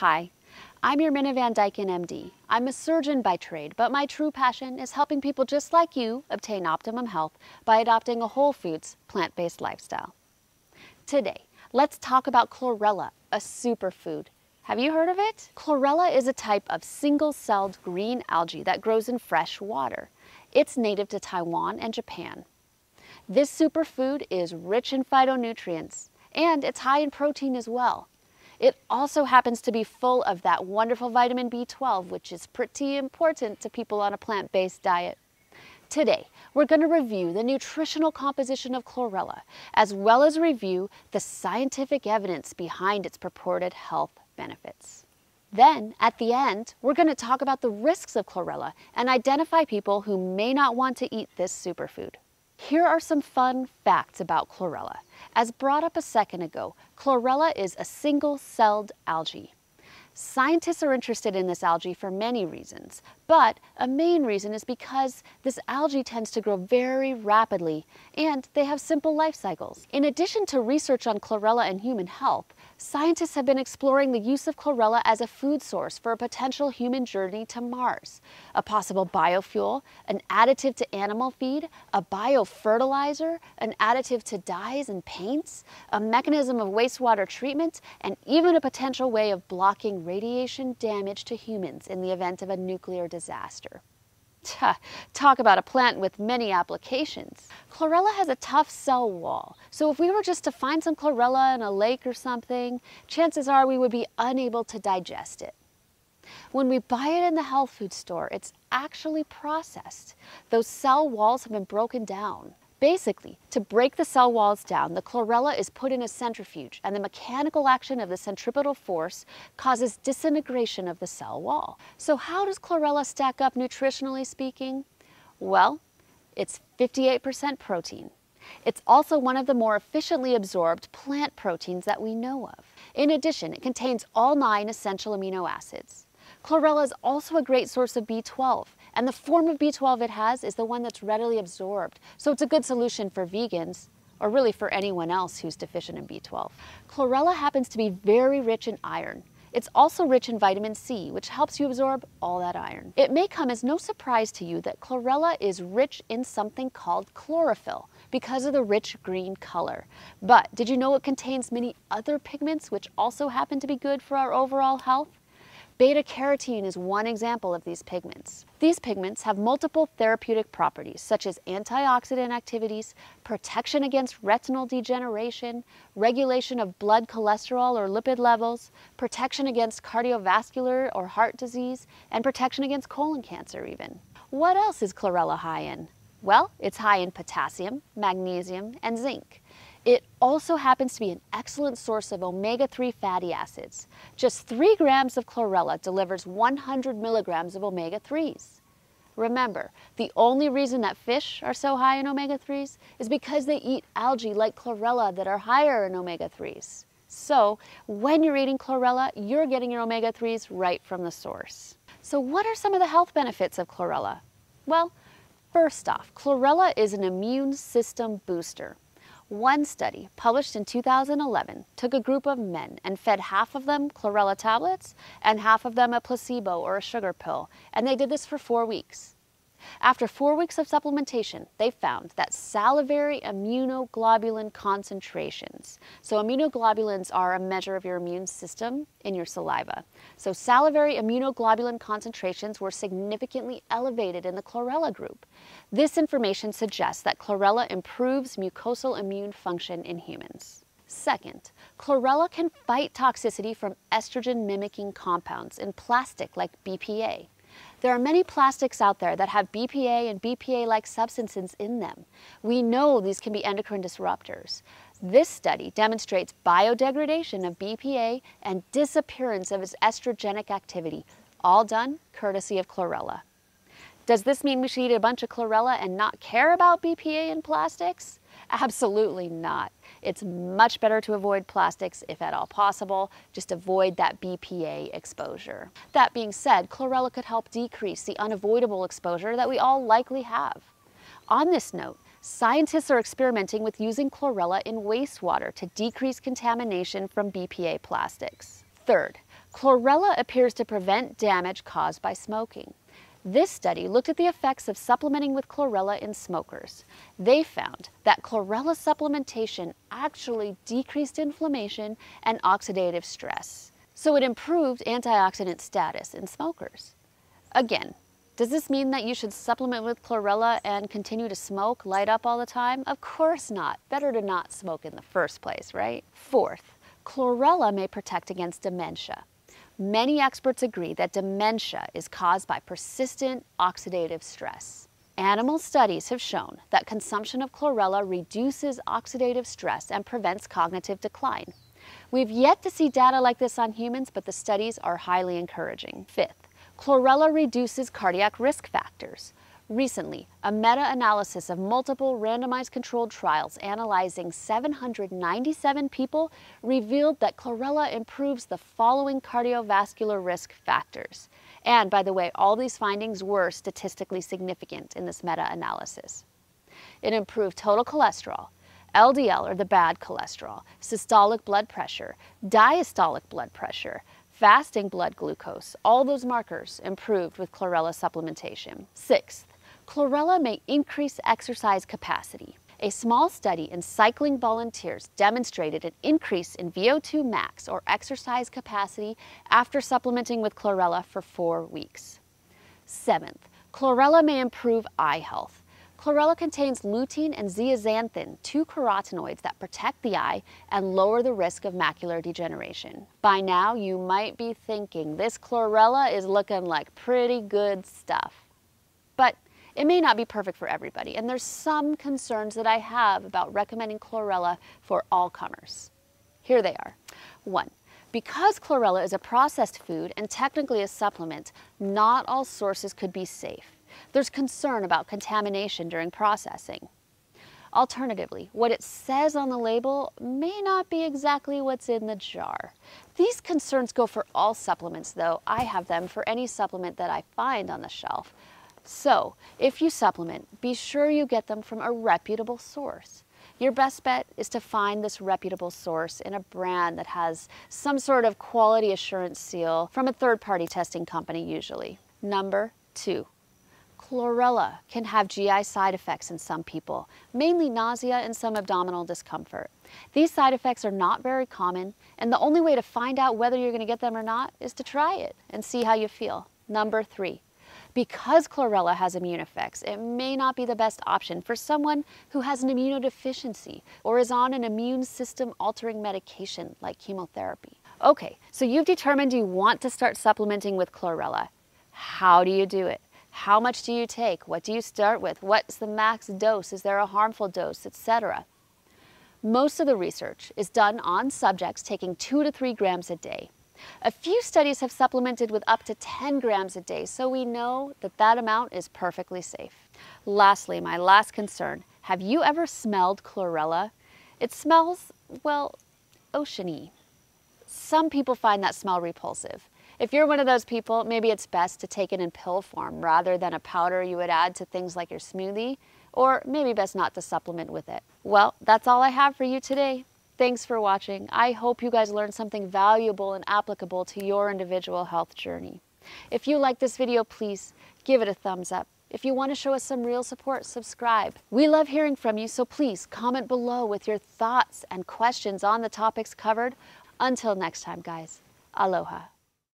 Hi, I'm Irminne Van Dyken, MD. I'm a surgeon by trade, but my true passion is helping people just like you obtain optimum health by adopting a whole foods, plant based lifestyle. Today, let's talk about chlorella, a superfood. Have you heard of it? Chlorella is a type of single celled green algae that grows in fresh water. It's native to Taiwan and Japan. This superfood is rich in phytonutrients and it's high in protein as well. It also happens to be full of that wonderful vitamin B12, which is pretty important to people on a plant based diet. Today, we're going to review the nutritional composition of chlorella, as well as review the scientific evidence behind its purported health benefits. Then, at the end, we're going to talk about the risks of chlorella and identify people who may not want to eat this superfood. Here are some fun facts about chlorella. As brought up a second ago, chlorella is a single-celled algae. Scientists are interested in this algae for many reasons, but a main reason is because this algae tends to grow very rapidly and they have simple life cycles. In addition to research on chlorella and human health, scientists have been exploring the use of chlorella as a food source for a potential human journey to Mars, a possible biofuel, an additive to animal feed, a biofertilizer, an additive to dyes and paints, a mechanism of wastewater treatment, and even a potential way of blocking radiation damage to humans in the event of a nuclear disaster. Talk about a plant with many applications. Chlorella has a tough cell wall, so if we were just to find some chlorella in a lake or something, chances are we would be unable to digest it. When we buy it in the health food store, it's actually processed. Those cell walls have been broken down. Basically, to break the cell walls down, the chlorella is put in a centrifuge, and the mechanical action of the centripetal force causes disintegration of the cell wall. So how does chlorella stack up nutritionally speaking? Well, it's 58% protein. It's also one of the more efficiently absorbed plant proteins that we know of. In addition, it contains all nine essential amino acids. Chlorella is also a great source of B12, and the form of B12 it has is the one that's readily absorbed. So it's a good solution for vegans, or really for anyone else who's deficient in B12. Chlorella happens to be very rich in iron. It's also rich in vitamin C, which helps you absorb all that iron. It may come as no surprise to you that chlorella is rich in something called chlorophyll because of the rich green color. But did you know it contains many other pigments which also happen to be good for our overall health? Beta carotene is one example of these pigments. These pigments have multiple therapeutic properties, such as antioxidant activities, protection against retinal degeneration, regulation of blood cholesterol or lipid levels, protection against cardiovascular or heart disease, and protection against colon cancer even. What else is chlorella high in? Well, it's high in potassium, magnesium, and zinc. It also happens to be an excellent source of omega-3 fatty acids. Just 3 grams of chlorella delivers 100 milligrams of omega-3s. Remember, the only reason that fish are so high in omega-3s is because they eat algae like chlorella that are higher in omega-3s. So, when you're eating chlorella, you're getting your omega-3s right from the source. So what are some of the health benefits of chlorella? Well, first off, chlorella is an immune system booster. One study, published in 2011, took a group of men and fed half of them chlorella tablets and half of them a placebo or a sugar pill, and they did this for four weeks. After four weeks of supplementation, they found that salivary immunoglobulin concentrations, so immunoglobulins are a measure of your immune system in your saliva. So salivary immunoglobulin concentrations were significantly elevated in the chlorella group. This information suggests that chlorella improves mucosal immune function in humans. Second, chlorella can fight toxicity from estrogen mimicking compounds in plastic like BPA. There are many plastics out there that have BPA and BPA-like substances in them. We know these can be endocrine disruptors. This study demonstrates biodegradation of BPA and disappearance of its estrogenic activity, all done courtesy of chlorella. Does this mean we should eat a bunch of chlorella and not care about BPA in plastics? Absolutely not. It's much better to avoid plastics if at all possible. Just avoid that BPA exposure. That being said, chlorella could help decrease the unavoidable exposure that we all likely have. On this note, scientists are experimenting with using chlorella in wastewater to decrease contamination from BPA plastics. Third, Chlorella appears to prevent damage caused by smoking. This study looked at the effects of supplementing with chlorella in smokers. They found that chlorella supplementation actually decreased inflammation and oxidative stress. So it improved antioxidant status in smokers. Again, does this mean that you should supplement with chlorella and continue to smoke, light up all the time? Of course not. Better to not smoke in the first place, right? Fourth, chlorella may protect against dementia. Many experts agree that dementia is caused by persistent oxidative stress. Animal studies have shown that consumption of chlorella reduces oxidative stress and prevents cognitive decline. We've yet to see data like this on humans, but the studies are highly encouraging. Fifth, chlorella reduces cardiac risk factors. Recently, a meta-analysis of multiple randomized controlled trials analyzing 797 people revealed that chlorella improves the following cardiovascular risk factors. And by the way, all these findings were statistically significant in this meta-analysis. It improved total cholesterol, LDL or the bad cholesterol, systolic blood pressure, diastolic blood pressure, fasting blood glucose, all those markers improved with chlorella supplementation. Sixth, Chlorella may increase exercise capacity. A small study in cycling volunteers demonstrated an increase in VO2 max or exercise capacity after supplementing with chlorella for four weeks. Seventh, chlorella may improve eye health. Chlorella contains lutein and zeaxanthin, two carotenoids that protect the eye and lower the risk of macular degeneration. By now, you might be thinking this chlorella is looking like pretty good stuff. But it may not be perfect for everybody, and there's some concerns that I have about recommending chlorella for all comers. Here they are. One, because chlorella is a processed food and technically a supplement, not all sources could be safe. There's concern about contamination during processing. Alternatively, what it says on the label may not be exactly what's in the jar. These concerns go for all supplements, though. I have them for any supplement that I find on the shelf. So, if you supplement, be sure you get them from a reputable source. Your best bet is to find this reputable source in a brand that has some sort of quality assurance seal from a third-party testing company usually. Number two, chlorella can have GI side effects in some people, mainly nausea and some abdominal discomfort. These side effects are not very common, and the only way to find out whether you're going to get them or not is to try it and see how you feel. Number three, because chlorella has immune effects, it may not be the best option for someone who has an immunodeficiency or is on an immune system altering medication like chemotherapy. Okay, so you've determined you want to start supplementing with chlorella. How do you do it? How much do you take? What do you start with? What's the max dose? Is there a harmful dose, etc.? Most of the research is done on subjects taking two to three grams a day. A few studies have supplemented with up to 10 grams a day, so we know that that amount is perfectly safe. Lastly, my last concern, have you ever smelled chlorella? It smells, well, oceany. Some people find that smell repulsive. If you're one of those people, maybe it's best to take it in pill form rather than a powder you would add to things like your smoothie, or maybe best not to supplement with it. Well, that's all I have for you today. Thanks for watching. I hope you guys learned something valuable and applicable to your individual health journey. If you like this video, please give it a thumbs up. If you want to show us some real support, subscribe. We love hearing from you, so please comment below with your thoughts and questions on the topics covered. Until next time, guys, aloha.